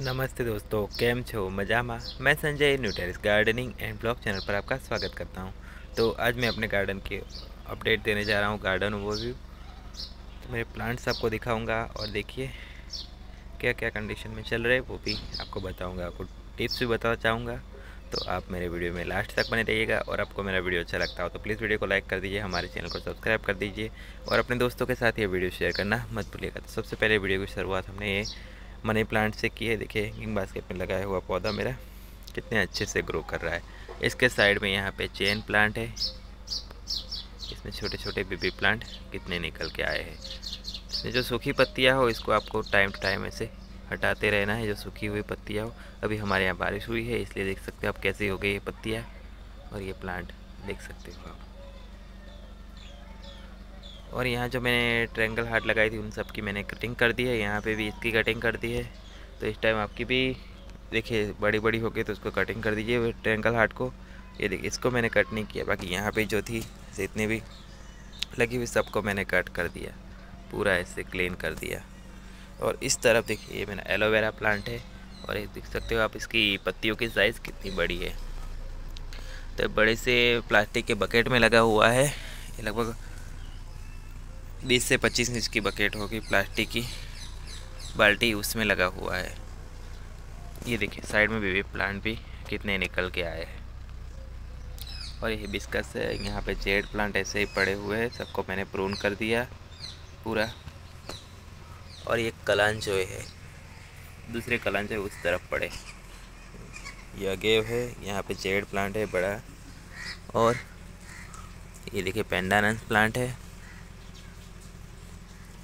नमस्ते दोस्तों કેમ છો મજામાં मैं Sanjay new terrace gardening and blog channel पर आपका स्वागत करता हूं तो आज मैं अपने गार्डन के अपडेट देने जा रहा हूं गार्डन ओवरव्यू तो मेरे प्लांट्स आपको दिखाऊंगा और देखिए क्या क्या कंडीशन में चल रहे वो भी आपको बताऊंगा आपको टिप्स भी बताना चाहूँगा तो आप मेरे वीडियो में लास्ट तक बने रहिएगा और आपको मेरा वीडियो अच्छा लगता हो तो प्लीज़ वीडियो को लाइक कर दीजिए हमारे चैनल को सब्सक्राइब कर दीजिए और अपने दोस्तों के साथ ये वीडियो शेयर करना मत भूलिएगा तो सबसे पहले वीडियो की शुरुआत हमने ये मनी प्लांट से की है देखिए हैंगिंग बास्केट में लगाया हुआ पौधा मेरा कितने अच्छे से ग्रो कर रहा है। इसके साइड में यहाँ पे चेन प्लांट है। इसमें छोटे छोटे बेबी प्लांट कितने निकल के आए हैं। इसमें जो सूखी पत्तियाँ हो, इसको आपको टाइम टू टाइम ऐसे हटाते रहना है, जो सूखी हुई पत्तियाँ हो। अभी हमारे यहाँ बारिश हुई है, इसलिए देख सकते हो आप कैसी हो गई ये पत्तियाँ और ये प्लांट देख सकते हो आप। और यहाँ जो मैंने ट्रेंगल हार्ट लगाई थी, उन सब की मैंने कटिंग कर दी है। यहाँ पे भी इसकी कटिंग कर दी है। तो इस टाइम आपकी भी, देखिए बड़ी बड़ी हो गई तो उसको कटिंग कर दीजिए ट्रेंगल हार्ट को। ये देखिए, इसको मैंने कट नहीं किया, बाकी यहाँ पे जो थी जितनी भी लगी हुई, सबको मैंने कट कर दिया। पूरा ऐसे क्लीन कर दिया। और इस तरफ़ देखिए, ये मेरा एलोवेरा प्लांट है। और ये देख सकते हो आप, इसकी पत्तियों की साइज़ कितनी बड़ी है। तो बड़े से प्लास्टिक के बकेट में लगा हुआ है। ये लगभग बीस से पच्चीस इंच की बकेट होगी, प्लास्टिक की। बाल्टी उसमें लगा हुआ है। ये देखिए, साइड में बेबी प्लांट भी कितने निकल के आए हैं। और ये बिस्कस है, यहाँ पे जेड प्लांट ऐसे ही पड़े हुए हैं, सबको मैंने प्रून कर दिया पूरा। और ये कलांचो है, दूसरे कलांचो उस तरफ़ पड़े। ये गेव है, यहाँ पे जेड प्लांट है, बड़ा। और ये देखिए, पेंडानस प्लांट है।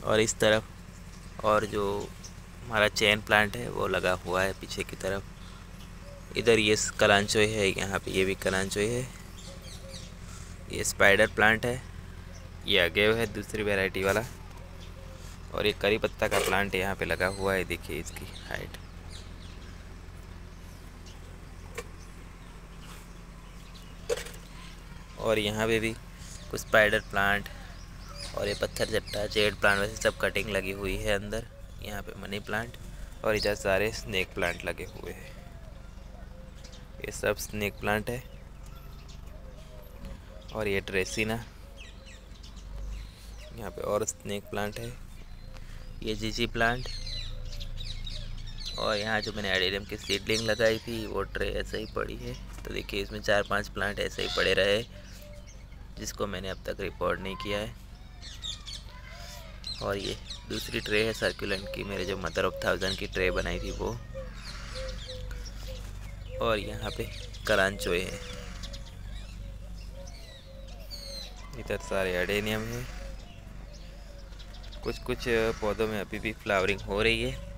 और इस तरफ़ और जो हमारा चैन प्लांट है, वो लगा हुआ है पीछे की तरफ़। इधर ये कलांचोई है, यहाँ पे ये भी कलांचोई है। ये स्पाइडर प्लांट है, ये अगेव है दूसरी वैरायटी वाला। और ये करी पत्ता का प्लांट यहाँ पे लगा हुआ है, देखिए इसकी हाइट और यहाँ पे भी कुछ स्पाइडर प्लांट और ये पत्थर चट्टा जेड प्लांट, वैसे सब कटिंग लगी हुई है अंदर। यहाँ पे मनी प्लांट और इधर सारे स्नेक प्लांट लगे हुए हैं। ये सब स्नेक प्लांट है। और ये ड्रेसिना यहाँ पे और स्नेक प्लांट है। ये जीजी प्लांट और यहाँ जो मैंने एडेरियम की सीडलिंग लगाई थी, वो ट्रे ऐसे ही पड़ी है। तो देखिए, इसमें चार पाँच प्लांट ऐसे ही पड़े रहे, जिसको मैंने अब तक रिपोर्ट नहीं किया है। और ये दूसरी ट्रे है सर्कुलेंट की, मेरे जो मदर ऑफ़ थाउज़ेंड की ट्रे बनाई थी वो। और यहाँ पे करांचोए है। इधर सारे अडेनियम है। कुछ कुछ पौधों में अभी भी फ्लावरिंग हो रही है।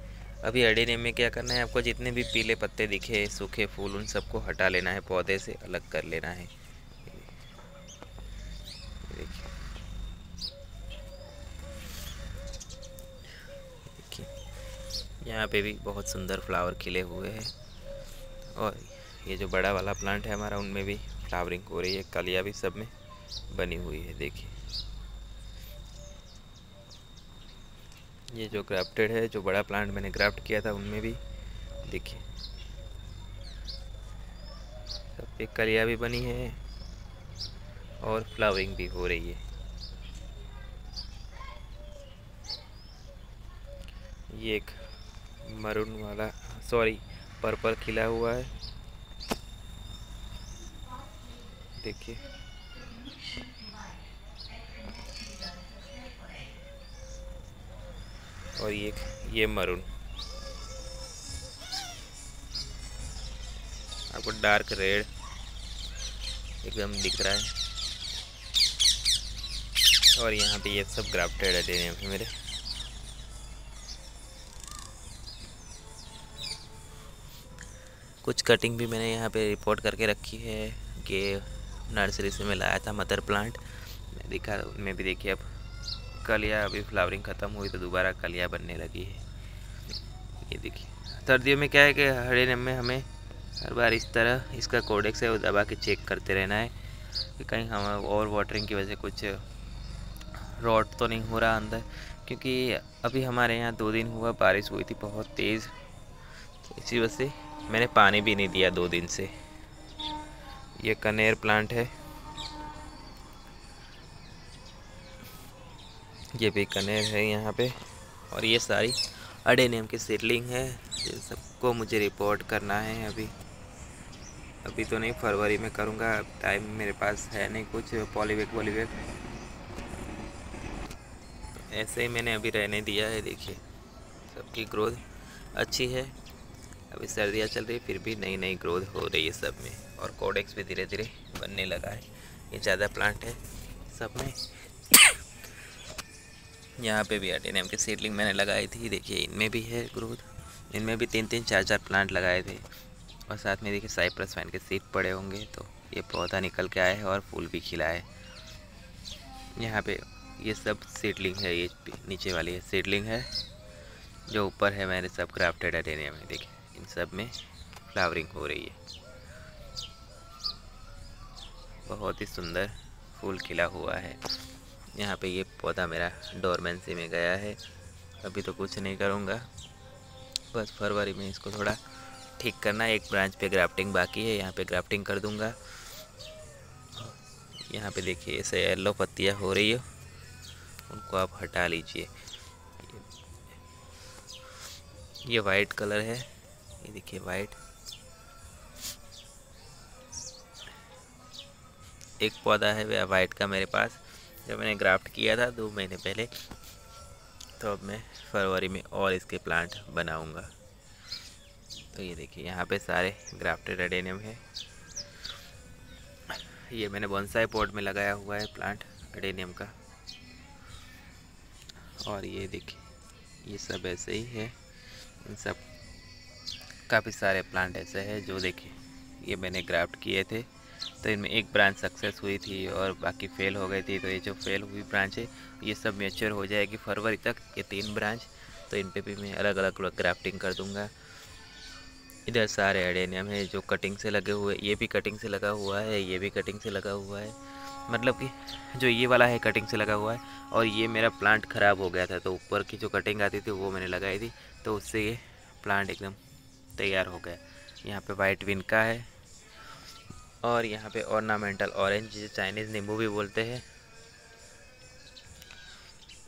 अभी अडेनियम में क्या करना है, आपको जितने भी पीले पत्ते दिखे, सूखे फूल, उन सबको हटा लेना है, पौधे से अलग कर लेना है। यहाँ पे भी बहुत सुंदर फ्लावर खिले हुए हैं। और ये जो बड़ा वाला प्लांट है हमारा, उनमें भी फ्लावरिंग हो रही है, कलिया भी सब में बनी हुई है, देखिए। ये जो ग्राफ्टेड है, जो बड़ा प्लांट मैंने ग्राफ्ट किया था, उनमें भी देखिए। सब पे कलिया भी बनी है और फ्लावरिंग भी हो रही है। ये एक मरून वाला सॉरी पर्पल खिला हुआ है। देखिए। और ये ये मरून। आपको डार्क रेड एकदम दिख रहा है। और यहाँ पे ये सब ग्राफ्टेड है मेरे। कुछ कटिंग भी मैंने यहाँ पे रिपोर्ट करके रखी है कि नर्सरी से मैं लाया था मदर प्लांट मैं दिखा उनमें भी देखिए अब कलिया, अभी फ्लावरिंग ख़त्म हुई तो दोबारा कलिया बनने लगी है। ये देखिए, सर्दियों में क्या है कि हरे नम में हमें हर बार इस तरह इसका कोडेक्स है, वो दबा के चेक करते रहना है कि कहीं हम और वाटरिंग की वजह से कुछ रॉट तो नहीं हो रहा अंदर। क्योंकि अभी हमारे यहाँ दो दिन हुआ, बारिश हुई थी बहुत तेज़। तो इसी वजह से मैंने पानी भी नहीं दिया दो दिन से। ये कनेर प्लांट है। ये भी कनेर है यहाँ पे। और ये सारी अडेनियम की सीडलिंग है। ये सबको मुझे रिपोर्ट करना है अभी। अभी तो नहीं, फरवरी में करूँगा। टाइम मेरे पास है नहीं कुछ। पॉलीवेक वॉलीवेक ऐसे ही मैंने अभी रहने दिया है, देखिए। सबकी ग्रोथ अच्छी है। अभी सर्दियाँ चल रही फिर भी नई नई ग्रोथ हो रही है सब में। और कोडेक्स भी धीरे धीरे बनने लगा है। ये ज़्यादा प्लांट है सब में। यहाँ पे भी अटेनियम की सीडलिंग मैंने लगाई थी। देखिए, इनमें भी है ग्रोथ इनमें भी तीन तीन चार चार प्लांट लगाए थे। और साथ में देखिए साइप्रस फ़ैन के सीड पड़े होंगे तो ये पौधा निकल के आया है और फूल भी खिला है। यहाँ पे ये सब सीडलिंग है, ये नीचे वाली है सीडलिंग है, जो ऊपर है, मैंने सब क्राफ्टेड अटेनियम है, देखिए। इन सब में फ्लावरिंग हो रही है। बहुत ही सुंदर फूल खिला हुआ है। यहाँ पे ये पौधा मेरा डोरमेंसी में गया है। अभी तो कुछ नहीं करूँगा। बस फरवरी में इसको थोड़ा ठीक करना। एक ब्रांच पे ग्राफ्टिंग बाकी है। यहाँ पे ग्राफ्टिंग कर दूँगा। यहाँ पे देखिए, ऐसे येलो पत्तियाँ हो रही है। उनको आप हटा लीजिए। ये वाइट कलर है। ये देखिए वाइट एक पौधा है वह वाइट का मेरे पास। जब मैंने ग्राफ्ट किया था दो महीने पहले तो अब मैं फरवरी में और इसके प्लांट बनाऊँगा। तो ये देखिए, यहाँ पे सारे ग्राफ्टेड एडेनियम है। ये मैंने बॉन्साई पॉट में लगाया हुआ है प्लांट एडेनियम का। और ये देखिए, ये सब ऐसे ही है। इन सब काफ़ी सारे प्लांट ऐसे हैं जो देखिए, ये मैंने ग्राफ्ट किए थे। तो इनमें एक ब्रांच सक्सेस हुई थी और बाकी फेल हो गई थी। तो ये जो फेल हुई ब्रांच है, ये सब मेच्योर हो जाएगी फरवरी तक, ये तीन ब्रांच। तो इन पर भी मैं अलग अलग ग्राफ्टिंग कर दूँगा। इधर सारे एडेनियम है जो कटिंग से लगे हुए, ये भी कटिंग से लगा हुआ है, ये भी कटिंग से लगा हुआ है। मतलब कि जो ये वाला है कटिंग से लगा हुआ है, और ये मेरा प्लांट ख़राब हो गया था। तो ऊपर की जो कटिंग आती थी, वो मैंने लगाई थी। तो उससे ये प्लांट एकदम तैयार हो गया यहाँ पे वाइट विन का है। और यहाँ पे ऑर्नामेंटल ऑरेंज जिसे चाइनीज़ नींबू भी बोलते हैं।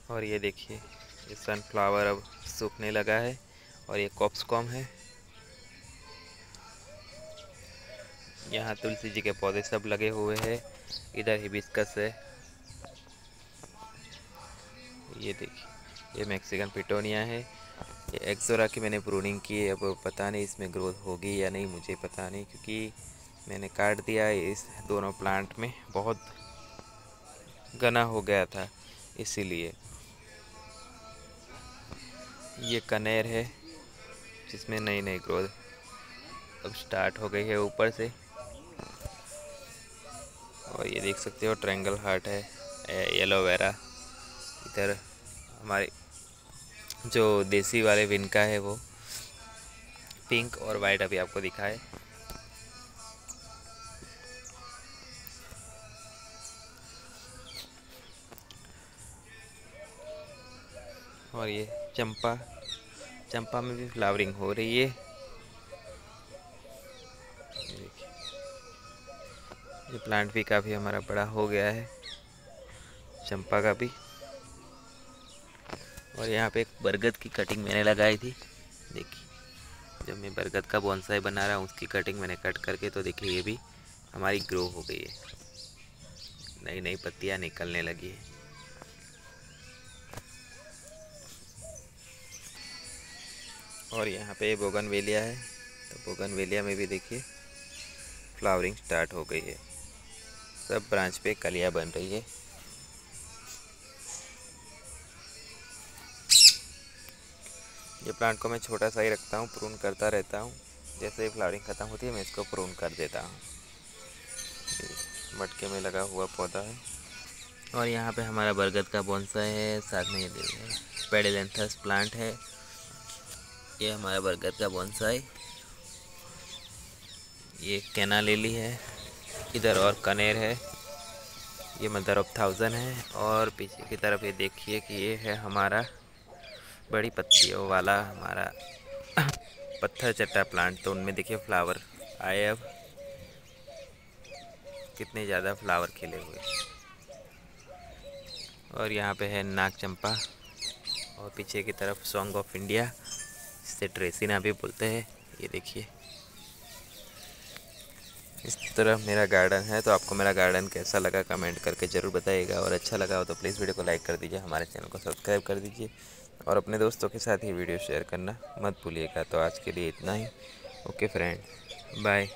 और ये देखिए, ये सनफ्लावर अब सूखने लगा है और ये कॉप्सकॉम है। यहाँ तुलसी जी के पौधे सब लगे हुए हैं। इधर हिबिस्कस है। ये देखिए, ये मैक्सिकन पिटोनिया है। ये एक्सोरा की मैंने प्रूनिंग की, अब पता नहीं इसमें ग्रोथ होगी या नहीं, मुझे पता नहीं, क्योंकि मैंने काट दिया इस दोनों प्लांट में, बहुत घना हो गया था, इसीलिए। ये कनेर है, जिसमें नई नई ग्रोथ अब स्टार्ट हो गई है ऊपर से। और ये देख सकते हो ट्रैंगल हार्ट है येलोवेरा इधर हमारे जो देसी वाले विनका है वो, पिंक और वाइट अभी आपको दिखाए और ये चंपा चंपा में भी फ्लावरिंग हो रही है। ये प्लांट भी काफ़ी हमारा बड़ा हो गया है, चंपा का भी। और यहाँ पे एक बरगद की कटिंग मैंने लगाई थी। देखिए, जब मैं बरगद का बोनसाई बना रहा हूँ, उसकी कटिंग मैंने कट करके तो देखिए ये भी हमारी ग्रो हो गई है। नई नई पत्तियाँ निकलने लगी है। और यहाँ पे बोगन वेलिया है। तो बोगन वेलिया में भी देखिए फ्लावरिंग स्टार्ट हो गई है। सब ब्रांच पे कलियाँ बन रही है। ये प्लांट को मैं छोटा सा ही रखता हूँ प्रून करता रहता हूँ। जैसे ही फ्लावरिंग ख़त्म होती है, मैं इसको प्रून कर देता हूँ। मटके में लगा हुआ पौधा है। और यहाँ पे हमारा बरगद का बोनसा है, साथ में ये पेडेलेंथस प्लांट है ये हमारा बरगद का बोनसा है ये कैना लेली है, इधर और कनेर है। ये मदर ऑफ़ थाउज़ेंड है, और पीछे की तरफ़ ये देखिए कि ये है हमारा बड़ी पत्तियों वाला हमारा पत्थर चट्टा प्लांट तो उनमें देखिए फ्लावर आए अब। कितने ज़्यादा फ्लावर खिले हुए। और यहाँ पे है नाग चंपा और पीछे की तरफ़ सॉन्ग ऑफ़ इंडिया इससे ट्रेसिना भी बोलते हैं, ये देखिए। इस तरह मेरा गार्डन है तो आपको मेरा गार्डन कैसा लगा कमेंट करके ज़रूर बताइएगा। और अच्छा लगा हो तो प्लीज़ वीडियो को लाइक कर दीजिए, हमारे चैनल को सब्सक्राइब कर दीजिए। और अपने दोस्तों के साथ ही वीडियो शेयर करना मत भूलिएगा। तो आज के लिए इतना ही। Okay friend, bye.